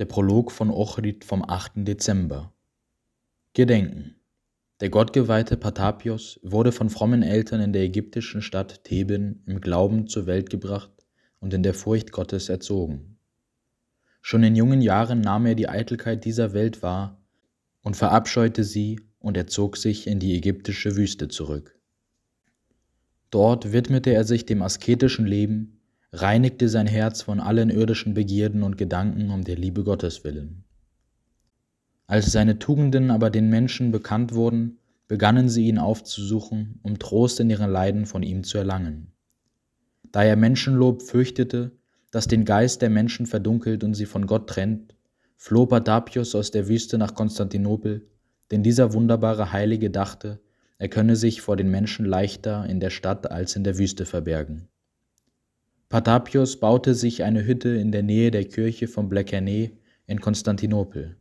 Der Prolog von Ochrid vom 8. Dezember. Gedenken. Der gottgeweihte Patapios wurde von frommen Eltern in der ägyptischen Stadt Theben im Glauben zur Welt gebracht und in der Furcht Gottes erzogen. Schon in jungen Jahren nahm er die Eitelkeit dieser Welt wahr und verabscheute sie und er zog sich in die ägyptische Wüste zurück. Dort widmete er sich dem asketischen Leben reinigte sein Herz von allen irdischen Begierden und Gedanken um der Liebe Gottes willen. Als seine Tugenden aber den Menschen bekannt wurden, begannen sie ihn aufzusuchen, um Trost in ihren Leiden von ihm zu erlangen. Da er Menschenlob fürchtete, das den Geist der Menschen verdunkelt und sie von Gott trennt, floh Padapios aus der Wüste nach Konstantinopel, denn dieser wunderbare Heilige dachte, er könne sich vor den Menschen leichter in der Stadt als in der Wüste verbergen. Patapios baute sich eine Hütte in der Nähe der Kirche von Blekerné in Konstantinopel.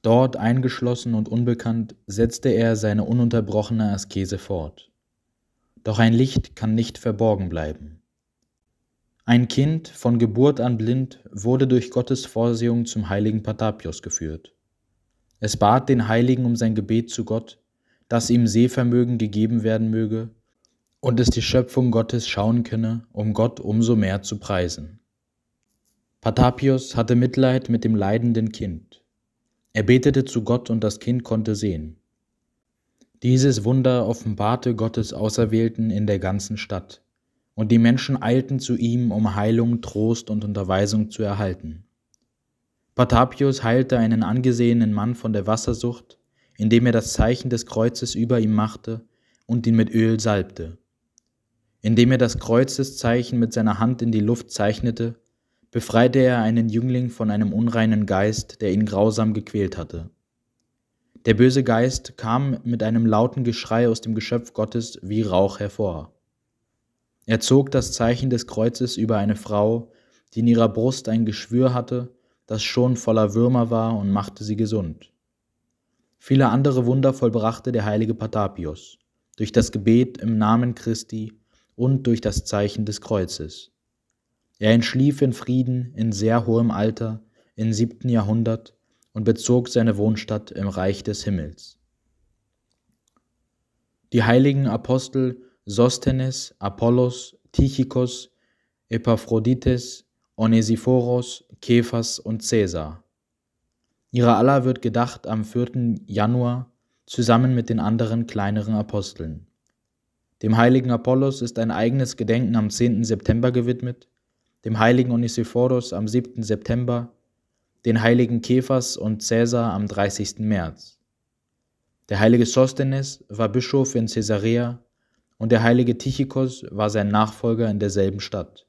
Dort eingeschlossen und unbekannt setzte er seine ununterbrochene Askese fort. Doch ein Licht kann nicht verborgen bleiben. Ein Kind, von Geburt an blind, wurde durch Gottes Vorsehung zum heiligen Patapios geführt. Es bat den Heiligen um sein Gebet zu Gott, dass ihm Sehvermögen gegeben werden möge und es die Schöpfung Gottes schauen könne, um Gott umso mehr zu preisen. Patapios hatte Mitleid mit dem leidenden Kind. Er betete zu Gott und das Kind konnte sehen. Dieses Wunder offenbarte Gottes Auserwählten in der ganzen Stadt, und die Menschen eilten zu ihm, um Heilung, Trost und Unterweisung zu erhalten. Patapios heilte einen angesehenen Mann von der Wassersucht, indem er das Zeichen des Kreuzes über ihm machte und ihn mit Öl salbte. Indem er das Kreuzeszeichen mit seiner Hand in die Luft zeichnete, befreite er einen Jüngling von einem unreinen Geist, der ihn grausam gequält hatte. Der böse Geist kam mit einem lauten Geschrei aus dem Geschöpf Gottes wie Rauch hervor. Er zog das Zeichen des Kreuzes über eine Frau, die in ihrer Brust ein Geschwür hatte, das schon voller Würmer war, und machte sie gesund. Viele andere Wunder vollbrachte der heilige Patapios durch das Gebet im Namen Christi und durch das Zeichen des Kreuzes. Er entschlief in Frieden in sehr hohem Alter im siebten Jahrhundert und bezog seine Wohnstatt im Reich des Himmels. Die heiligen Apostel Sosthenes, Apollos, Tychikos, Epaphrodites, Onesiphoros, Kephas und Caesar. Ihrer aller wird gedacht am 4. Januar zusammen mit den anderen kleineren Aposteln. Dem heiligen Apollos ist ein eigenes Gedenken am 10. September gewidmet, dem heiligen Onisiphoros am 7. September, den heiligen Kephas und Cäsar am 30. März. Der heilige Sosthenes war Bischof in Caesarea und der heilige Tychikos war sein Nachfolger in derselben Stadt.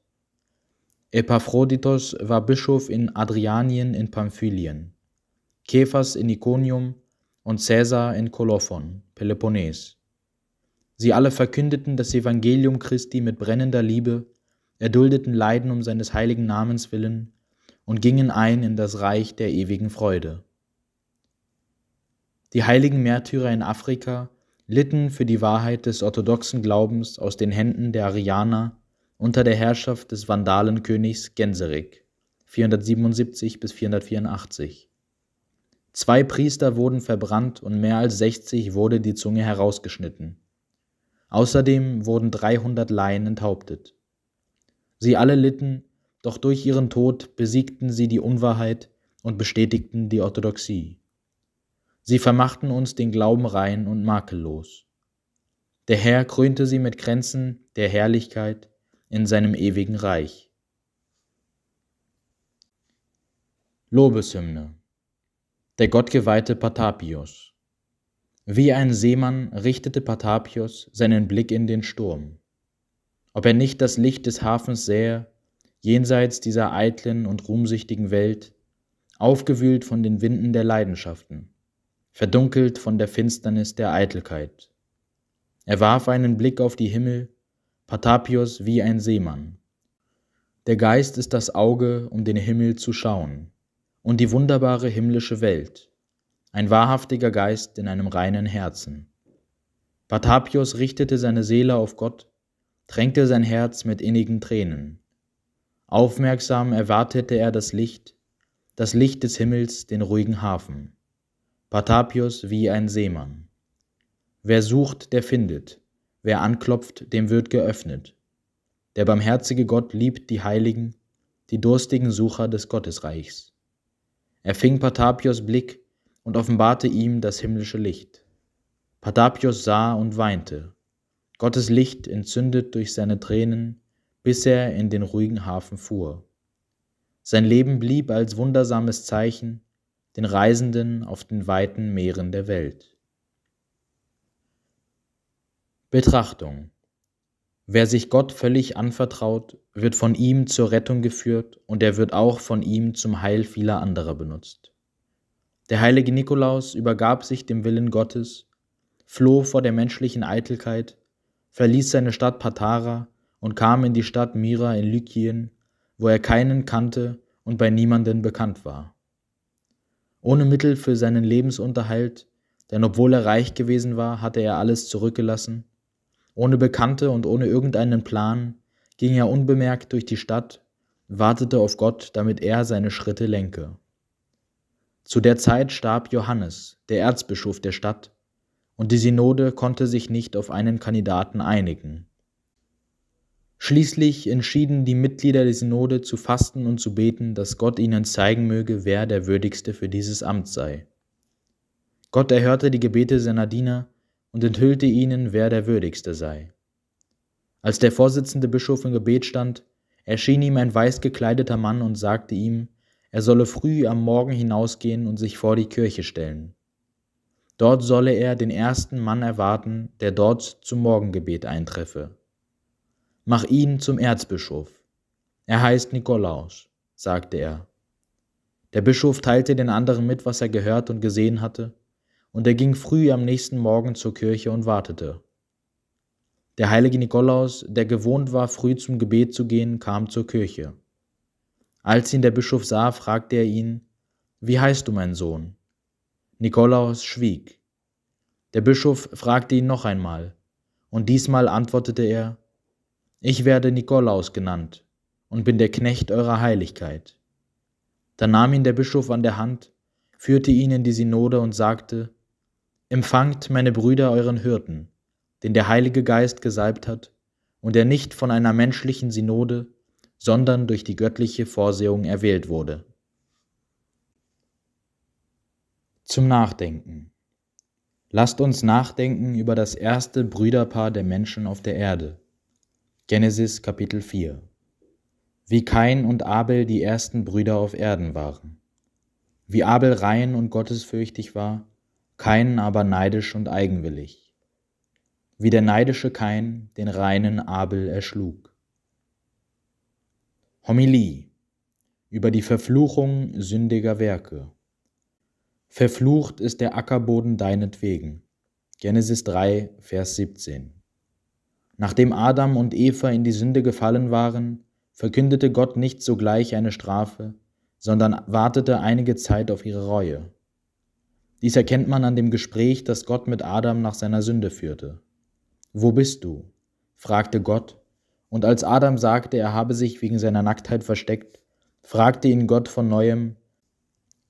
Epaphroditos war Bischof in Adrianien in Pamphylien, Kephas in Iconium und Cäsar in Kolophon, Peloponnes. Sie alle verkündeten das Evangelium Christi mit brennender Liebe, erduldeten Leiden um seines heiligen Namens willen und gingen ein in das Reich der ewigen Freude. Die heiligen Märtyrer in Afrika litten für die Wahrheit des orthodoxen Glaubens aus den Händen der Arianer unter der Herrschaft des Vandalenkönigs Genseric 477 bis 484. Zwei Priester wurden verbrannt und mehr als 60 wurde die Zunge herausgeschnitten. Außerdem wurden 300 Laien enthauptet. Sie alle litten, doch durch ihren Tod besiegten sie die Unwahrheit und bestätigten die Orthodoxie. Sie vermachten uns den Glauben rein und makellos. Der Herr krönte sie mit Kränzen der Herrlichkeit in seinem ewigen Reich. Lobeshymne Der gottgeweihte Patapios wie ein Seemann richtete Patapios seinen Blick in den Sturm. Ob er nicht das Licht des Hafens sähe, jenseits dieser eitlen und ruhmsüchtigen Welt, aufgewühlt von den Winden der Leidenschaften, verdunkelt von der Finsternis der Eitelkeit. Er warf einen Blick auf die Himmel, Patapios wie ein Seemann. Der Geist ist das Auge, um den Himmel zu schauen, und die wunderbare himmlische Welt, ein wahrhaftiger Geist in einem reinen Herzen. Patapios richtete seine Seele auf Gott, tränkte sein Herz mit innigen Tränen. Aufmerksam erwartete er das Licht, das Licht des Himmels den ruhigen Hafen. Patapios wie ein Seemann. Wer sucht, der findet, wer anklopft, dem wird geöffnet. Der barmherzige Gott liebt die Heiligen, die durstigen Sucher des Gottesreichs. Er fing Patapios Blick und offenbarte ihm das himmlische Licht. Patapios sah und weinte. Gottes Licht entzündet durch seine Tränen, bis er in den ruhigen Hafen fuhr. Sein Leben blieb als wundersames Zeichen den Reisenden auf den weiten Meeren der Welt. Betrachtung Wer sich Gott völlig anvertraut, wird von ihm zur Rettung geführt und er wird auch von ihm zum Heil vieler anderer benutzt. Der heilige Nikolaus übergab sich dem Willen Gottes, floh vor der menschlichen Eitelkeit, verließ seine Stadt Patara und kam in die Stadt Mira in Lykien, wo er keinen kannte und bei niemanden bekannt war. Ohne Mittel für seinen Lebensunterhalt, denn obwohl er reich gewesen war, hatte er alles zurückgelassen, ohne Bekannte und ohne irgendeinen Plan ging er unbemerkt durch die Stadt, wartete auf Gott, damit er seine Schritte lenke. Zu der Zeit starb Johannes, der Erzbischof der Stadt, und die Synode konnte sich nicht auf einen Kandidaten einigen. Schließlich entschieden die Mitglieder der Synode zu fasten und zu beten, dass Gott ihnen zeigen möge, wer der würdigste für dieses Amt sei. Gott erhörte die Gebete seiner Diener und enthüllte ihnen, wer der würdigste sei. Als der vorsitzende Bischof im Gebet stand, erschien ihm ein weiß gekleideter Mann und sagte ihm, er solle früh am Morgen hinausgehen und sich vor die Kirche stellen. Dort solle er den ersten Mann erwarten, der dort zum Morgengebet eintreffe. Mach ihn zum Erzbischof. Er heißt Nikolaus, sagte er. Der Bischof teilte den anderen mit, was er gehört und gesehen hatte, und er ging früh am nächsten Morgen zur Kirche und wartete. Der heilige Nikolaus, der gewohnt war, früh zum Gebet zu gehen, kam zur Kirche. Als ihn der Bischof sah, fragte er ihn, Wie heißt du, mein Sohn? Nikolaus schwieg. Der Bischof fragte ihn noch einmal, und diesmal antwortete er, Ich werde Nikolaus genannt und bin der Knecht eurer Heiligkeit. Da nahm ihn der Bischof an der Hand, führte ihn in die Synode und sagte, Empfangt, meine Brüder, euren Hirten, den der Heilige Geist gesalbt hat, und der nicht von einer menschlichen Synode, sondern durch die göttliche Vorsehung erwählt wurde. Zum Nachdenken. Lasst uns nachdenken über das erste Brüderpaar der Menschen auf der Erde. Genesis Kapitel 4. Wie Kain und Abel die ersten Brüder auf Erden waren. Wie Abel rein und gottesfürchtig war, Kain aber neidisch und eigenwillig. Wie der neidische Kain den reinen Abel erschlug. Homilie über die Verfluchung sündiger Werke. Verflucht ist der Ackerboden deinetwegen. Genesis 3, Vers 17. Nachdem Adam und Eva in die Sünde gefallen waren, verkündete Gott nicht sogleich eine Strafe, sondern wartete einige Zeit auf ihre Reue. Dies erkennt man an dem Gespräch, das Gott mit Adam nach seiner Sünde führte. Wo bist du? fragte Gott, und als Adam sagte, er habe sich wegen seiner Nacktheit versteckt, fragte ihn Gott von neuem,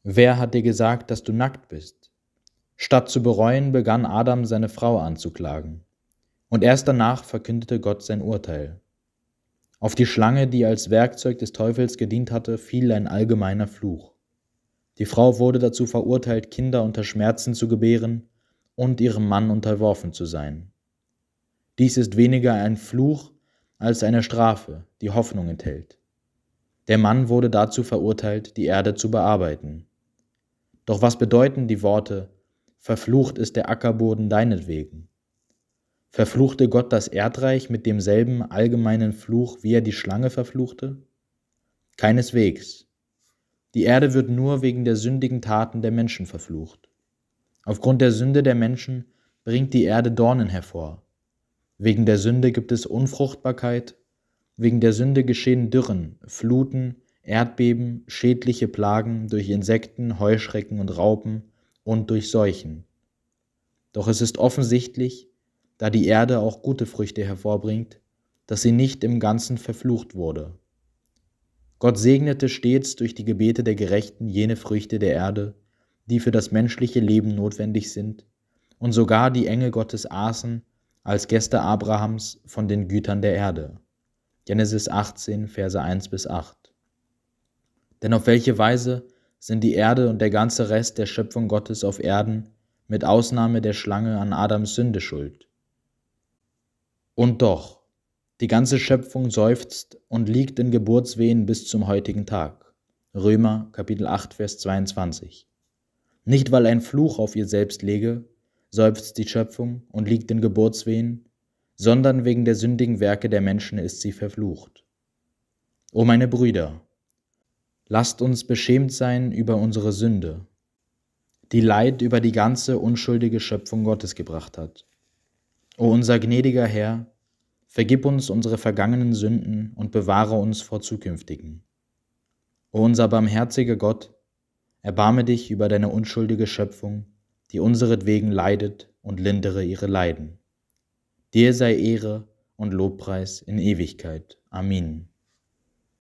Wer hat dir gesagt, dass du nackt bist? Statt zu bereuen, begann Adam seine Frau anzuklagen. Und erst danach verkündete Gott sein Urteil. Auf die Schlange, die als Werkzeug des Teufels gedient hatte, fiel ein allgemeiner Fluch. Die Frau wurde dazu verurteilt, Kinder unter Schmerzen zu gebären und ihrem Mann unterworfen zu sein. Dies ist weniger ein Fluch als eine Strafe, die Hoffnung enthält. Der Mann wurde dazu verurteilt, die Erde zu bearbeiten. Doch was bedeuten die Worte, verflucht ist der Ackerboden deinetwegen? Verfluchte Gott das Erdreich mit demselben allgemeinen Fluch, wie er die Schlange verfluchte? Keineswegs. Die Erde wird nur wegen der sündigen Taten der Menschen verflucht. Aufgrund der Sünde der Menschen bringt die Erde Dornen hervor. Wegen der Sünde gibt es Unfruchtbarkeit, wegen der Sünde geschehen Dürren, Fluten, Erdbeben, schädliche Plagen durch Insekten, Heuschrecken und Raupen und durch Seuchen. Doch es ist offensichtlich, da die Erde auch gute Früchte hervorbringt, dass sie nicht im Ganzen verflucht wurde. Gott segnete stets durch die Gebete der Gerechten jene Früchte der Erde, die für das menschliche Leben notwendig sind, und sogar die Engel Gottes aßen als Gäste Abrahams von den Gütern der Erde. Genesis 18, Verse 1 bis 8. Denn auf welche Weise sind die Erde und der ganze Rest der Schöpfung Gottes auf Erden, mit Ausnahme der Schlange an Adams Sünde schuld? Und doch, die ganze Schöpfung seufzt und liegt in Geburtswehen bis zum heutigen Tag. Römer Kapitel 8, Vers 22. Nicht weil ein Fluch auf ihr selbst lege, seufzt die Schöpfung und liegt in Geburtswehen, sondern wegen der sündigen Werke der Menschen ist sie verflucht. O meine Brüder, lasst uns beschämt sein über unsere Sünde, die Leid über die ganze unschuldige Schöpfung Gottes gebracht hat. O unser gnädiger Herr, vergib uns unsere vergangenen Sünden und bewahre uns vor zukünftigen. O unser barmherziger Gott, erbarme dich über deine unschuldige Schöpfung, die unseretwegen leidet und lindere ihre Leiden. Dir sei Ehre und Lobpreis in Ewigkeit. Amen.